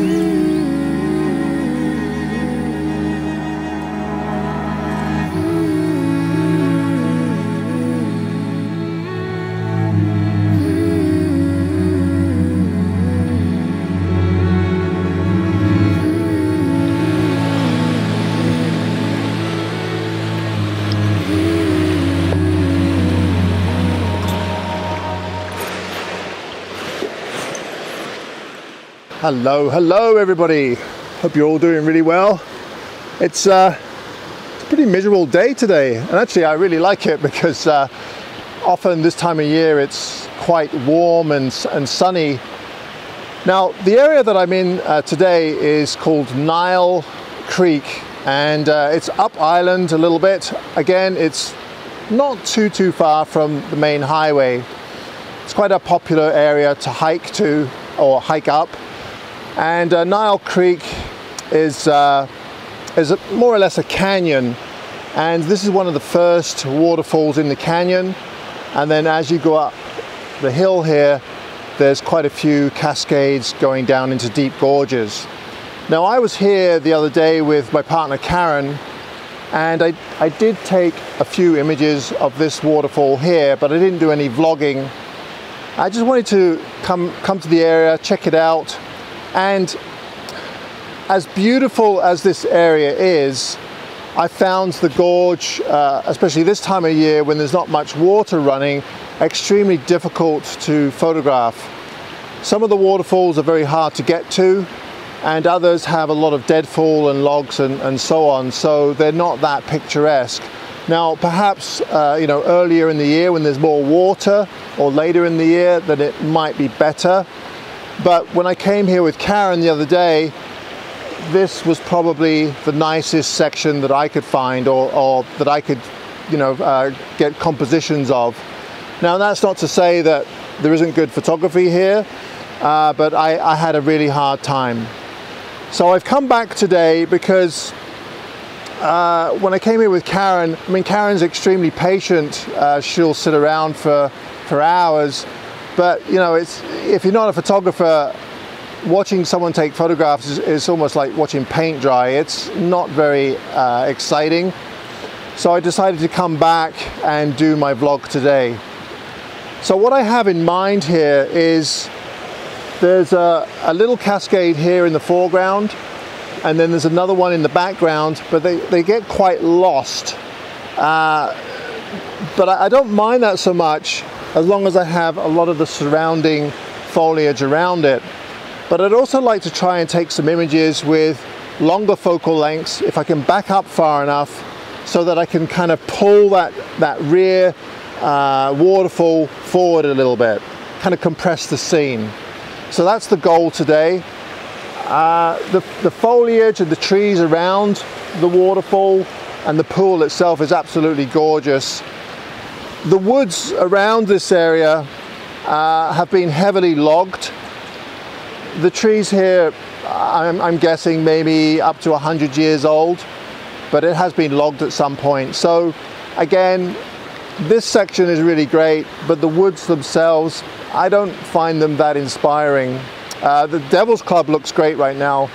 Mm-hmm. Hello, hello everybody. Hope you're all doing really well. It's, uh, it's a pretty miserable day today, and actually I really like it because uh, often this time of year it's quite warm and, and sunny. Now, the area that I'm in uh, today is called Nile Creek, and uh, it's up island a little bit. Again, it's not too, too far from the main highway. It's quite a popular area to hike to or hike up. And uh, Nile Creek is, uh, is a, more or less a canyon. And this is one of the first waterfalls in the canyon. And then as you go up the hill here, there's quite a few cascades going down into deep gorges. Now I was here the other day with my partner Karen and I, I did take a few images of this waterfall here, but I didn't do any vlogging. I just wanted to come, come to the area, check it out, and as beautiful as this area is, I found the gorge, uh, especially this time of year when there's not much water running, extremely difficult to photograph. Some of the waterfalls are very hard to get to and others have a lot of deadfall and logs and, and so on, so they're not that picturesque. Now, perhaps, uh, you know, earlier in the year when there's more water or later in the year, then it might be better. But when I came here with Karen the other day, this was probably the nicest section that I could find or, or that I could, you know, uh, get compositions of. Now that's not to say that there isn't good photography here, uh, but I, I had a really hard time. So I've come back today because uh, when I came here with Karen, I mean, Karen's extremely patient. Uh, she'll sit around for, for hours but you know, it's if you're not a photographer, watching someone take photographs is, is almost like watching paint dry. It's not very uh, exciting. So I decided to come back and do my vlog today. So what I have in mind here is there's a, a little cascade here in the foreground and then there's another one in the background, but they, they get quite lost. Uh, but I, I don't mind that so much as long as I have a lot of the surrounding foliage around it. But I'd also like to try and take some images with longer focal lengths if I can back up far enough so that I can kind of pull that, that rear uh, waterfall forward a little bit, kind of compress the scene. So that's the goal today. Uh, the, the foliage and the trees around the waterfall and the pool itself is absolutely gorgeous. The woods around this area uh, have been heavily logged. The trees here, I'm, I'm, guessing maybe up to 100 years old, but it has been logged at some point. So again, this section is really great, but the woods themselves, I don't find them that inspiring. Uh, the Devil's Club looks great right now,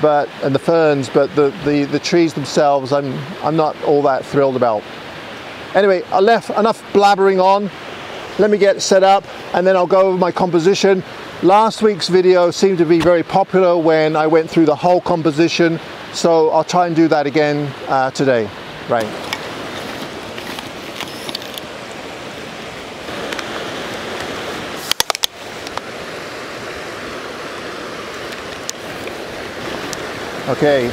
but and the ferns, but the, the, the trees themselves, I'm, I'm not all that thrilled about. Anyway, I left enough blabbering on. Let me get set up and then I'll go over my composition. Last week's video seemed to be very popular when I went through the whole composition. So I'll try and do that again uh, today. Right. Okay,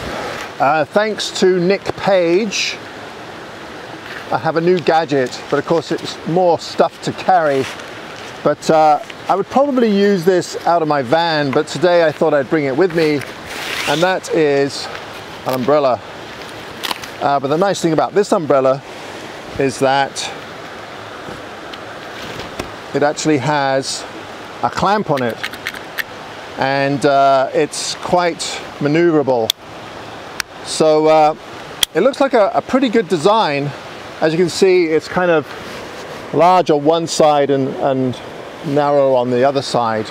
uh, thanks to Nick Page I have a new gadget, but of course it's more stuff to carry. But uh, I would probably use this out of my van, but today I thought I'd bring it with me, and that is an umbrella. Uh, but the nice thing about this umbrella is that it actually has a clamp on it, and uh, it's quite maneuverable. So uh, it looks like a, a pretty good design as you can see, it's kind of large on one side and, and narrow on the other side.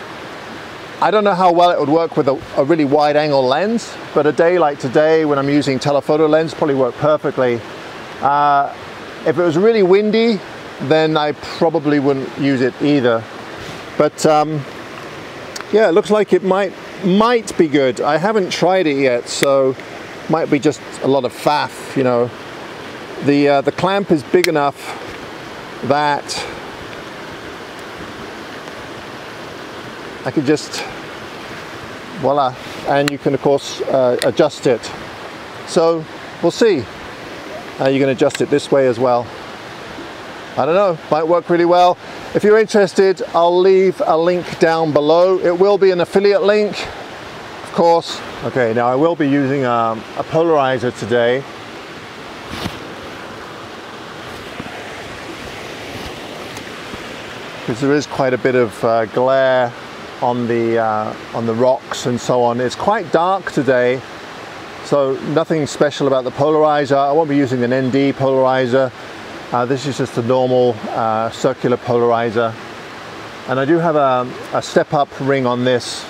I don't know how well it would work with a, a, really wide angle lens, but a day like today when I'm using telephoto lens probably work perfectly. Uh, if it was really windy, then I probably wouldn't use it either. But um, yeah, it looks like it might might be good. I haven't tried it yet, so might be just a lot of faff, you know. The, uh, the clamp is big enough that I could just voila. And you can of course uh, adjust it. So we'll see. Uh, you can adjust it this way as well. I don't know, might work really well. If you're interested, I'll leave a link down below. It will be an affiliate link, of course. Okay, now I will be using um, a polarizer today. Because there is quite a bit of uh, glare on the, uh, on the rocks and so on. It's quite dark today, so nothing special about the polarizer. I won't be using an ND polarizer. Uh, this is just a normal uh, circular polarizer. And I do have a, a step up ring on this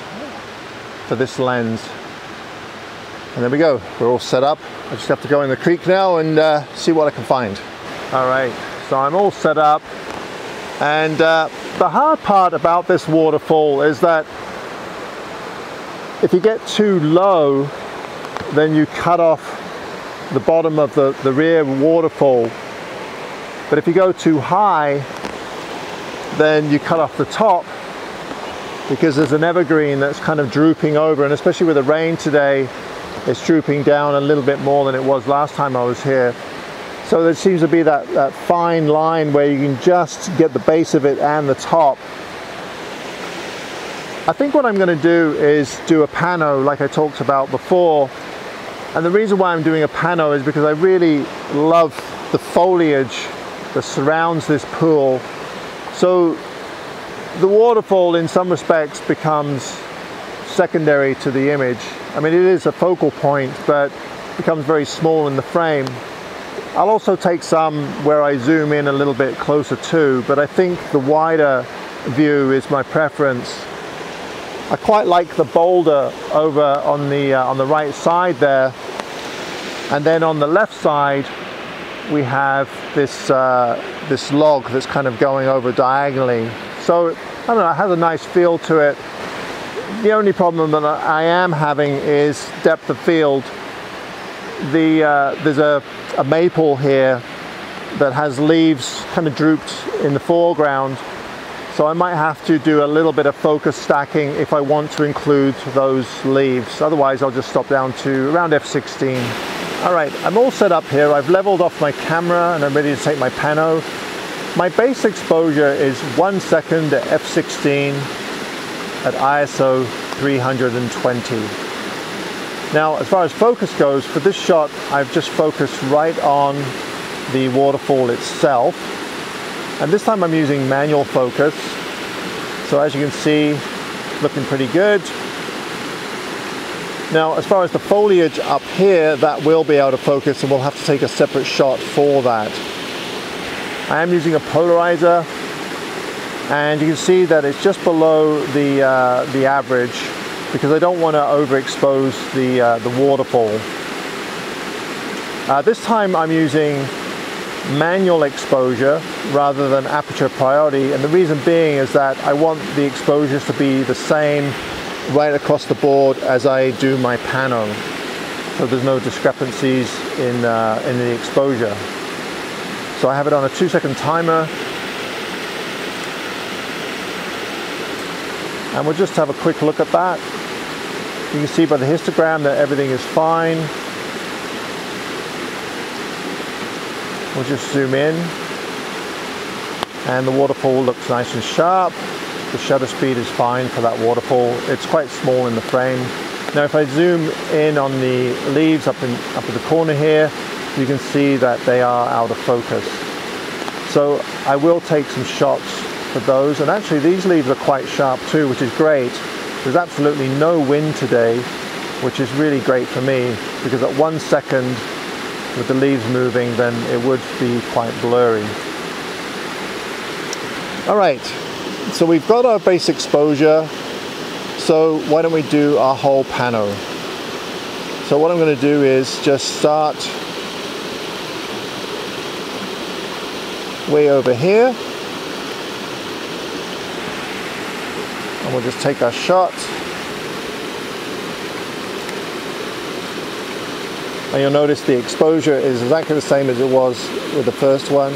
for this lens. And there we go, we're all set up. I just have to go in the creek now and uh, see what I can find. All right, so I'm all set up. And uh, the hard part about this waterfall is that if you get too low, then you cut off the bottom of the, the rear waterfall but if you go too high, then you cut off the top because there's an evergreen that's kind of drooping over and especially with the rain today, it's drooping down a little bit more than it was last time I was here. So there seems to be that, that fine line where you can just get the base of it and the top. I think what I'm going to do is do a pano like I talked about before. And the reason why I'm doing a pano is because I really love the foliage that surrounds this pool. So the waterfall in some respects becomes secondary to the image. I mean, it is a focal point, but becomes very small in the frame. I'll also take some where I zoom in a little bit closer to, but I think the wider view is my preference. I quite like the boulder over on the, uh, on the right side there. And then on the left side, we have this, uh, this log that's kind of going over diagonally. So, I don't know, it has a nice feel to it. The only problem that I am having is depth of field. The, uh, there's a, a maple here that has leaves kind of drooped in the foreground. So I might have to do a little bit of focus stacking if I want to include those leaves. Otherwise I'll just stop down to around F16. All right, I'm all set up here. I've leveled off my camera and I'm ready to take my pano. My base exposure is one second at f16 at ISO 320. Now, as far as focus goes, for this shot, I've just focused right on the waterfall itself. And this time I'm using manual focus. So as you can see, looking pretty good. Now, as far as the foliage up here, that will be out of focus and we'll have to take a separate shot for that. I am using a polarizer and you can see that it's just below the, uh, the average because I don't want to overexpose the, uh, the waterfall. Uh, this time I'm using manual exposure rather than aperture priority and the reason being is that I want the exposures to be the same right across the board as I do my pano. So there's no discrepancies in, uh, in the exposure. So I have it on a two second timer. And we'll just have a quick look at that. You can see by the histogram that everything is fine. We'll just zoom in. And the waterfall looks nice and sharp. The shutter speed is fine for that waterfall. It's quite small in the frame. Now if I zoom in on the leaves up in, up in the corner here, you can see that they are out of focus. So I will take some shots for those. And actually these leaves are quite sharp too, which is great. There's absolutely no wind today, which is really great for me because at one second with the leaves moving, then it would be quite blurry. All right, so we've got our base exposure. So why don't we do our whole pano? So what I'm going to do is just start way over here. And we'll just take our shot. And you'll notice the exposure is exactly the same as it was with the first one.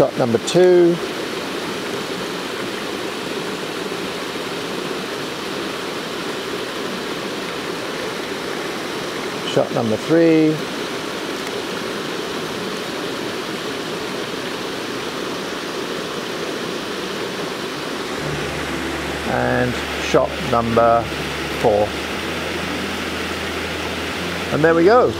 shot number two. Shot number three. Shot number four. And there we go.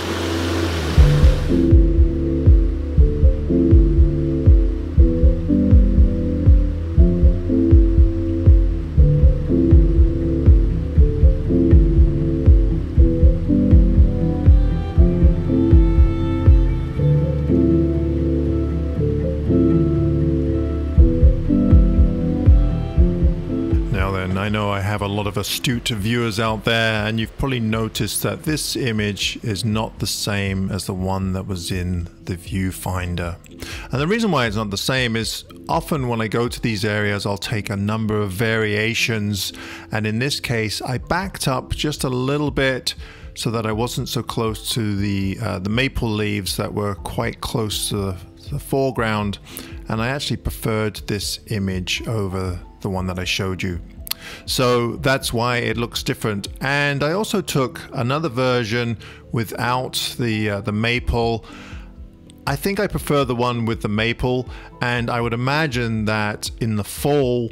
Astute viewers out there, and you've probably noticed that this image is not the same as the one that was in the viewfinder. And the reason why it's not the same is often when I go to these areas, I'll take a number of variations, and in this case, I backed up just a little bit so that I wasn't so close to the uh, the maple leaves that were quite close to the, the foreground, and I actually preferred this image over the one that I showed you. So that's why it looks different. And I also took another version without the uh, the maple. I think I prefer the one with the maple, and I would imagine that in the fall,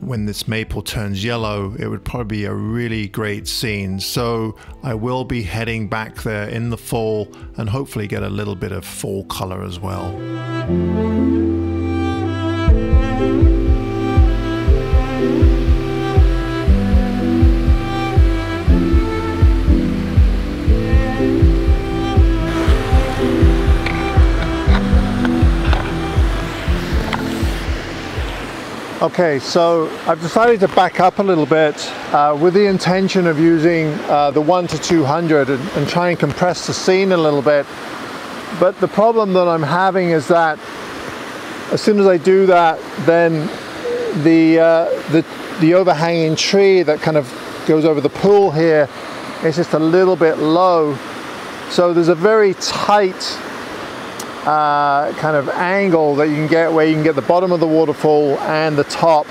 when this maple turns yellow, it would probably be a really great scene. So I will be heading back there in the fall and hopefully get a little bit of fall color as well. Okay, so I've decided to back up a little bit uh, with the intention of using uh, the 1 to 200 and, and, try and compress the scene a little bit. But the problem that I'm having is that as soon as I do that, then the, uh, the, the overhanging tree that kind of goes over the pool here is just a little bit low. So there's a very tight uh, kind of angle that you can get where you can get the bottom of the waterfall and the top.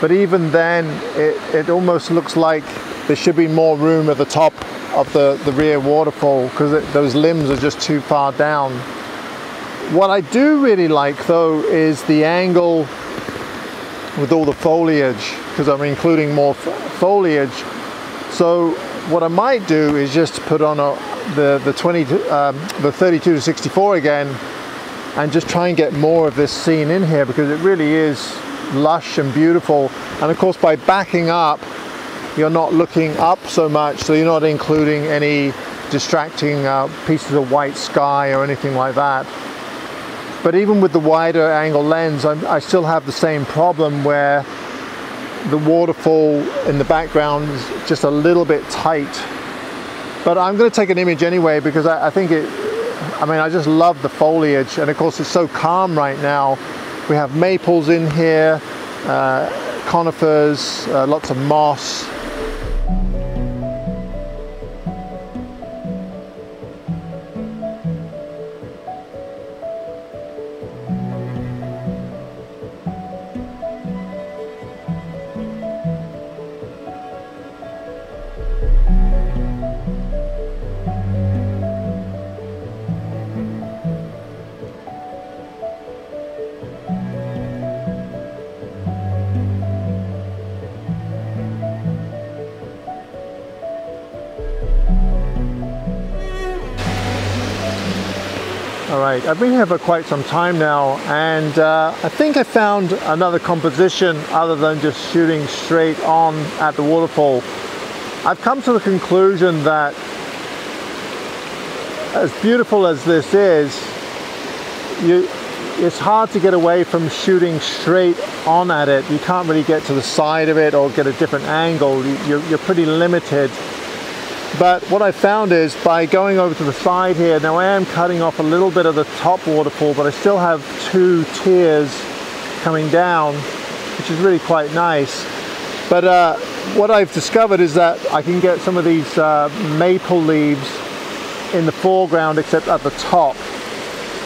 But even then, it, it almost looks like there should be more room at the top of the, the rear waterfall because those limbs are just too far down. What I do really like though is the angle with all the foliage because I'm including more foliage. So what I might do is just put on a, the, the 20, um, the 32 to 64 again and just try and get more of this scene in here because it really is lush and beautiful. And of course, by backing up, you're not looking up so much, so you're not including any distracting uh, pieces of white sky or anything like that. But even with the wider angle lens, I'm, I still have the same problem where the waterfall in the background is just a little bit tight but I'm going to take an image anyway because I, I, think it, I mean, I just love the foliage. And of course, it's so calm right now. We have maples in here, uh, conifers, uh, lots of moss. Right, I've been here for quite some time now and uh, I think I found another composition other than just shooting straight on at the waterfall. I've come to the conclusion that as beautiful as this is, you, it's hard to get away from shooting straight on at it. You can't really get to the side of it or get a different angle. You're, you're pretty limited but what I found is by going over to the side here, now I am cutting off a little bit of the top waterfall, but I still have two tiers coming down, which is really quite nice. But uh, what I've discovered is that I can get some of these uh, maple leaves in the foreground except at the top.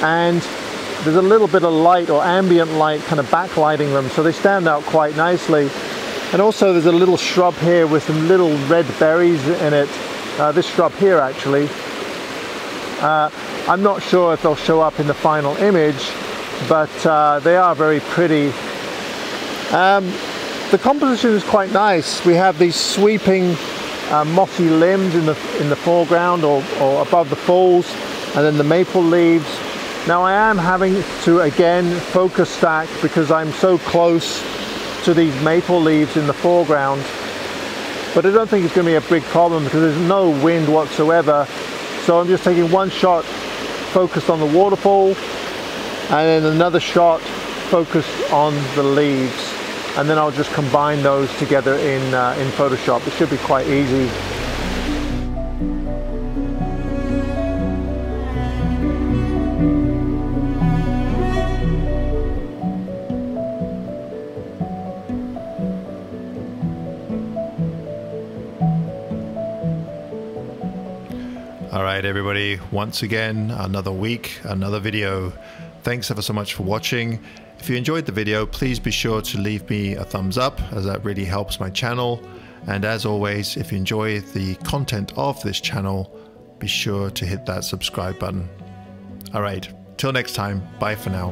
And there's a little bit of light or ambient light kind of backlighting them, so they stand out quite nicely. And also there's a little shrub here with some little red berries in it. Uh, this shrub here actually. Uh, I'm not sure if they'll show up in the final image, but uh, they are very pretty. Um, the composition is quite nice. We have these sweeping uh, mossy limbs in the in the foreground or, or above the falls, and then the maple leaves. Now I am having to again focus stack because I'm so close to these maple leaves in the foreground. But I don't think it's going to be a big problem because there's no wind whatsoever. So I'm just taking one shot focused on the waterfall and then another shot focused on the leaves and then I'll just combine those together in, uh, in Photoshop. It should be quite easy. Right, everybody. Once again, another week, another video. Thanks ever so much for watching. If you enjoyed the video, please be sure to leave me a thumbs up as that really helps my channel. And as always, if you enjoy the content of this channel, be sure to hit that subscribe button. All right, till next time, bye for now.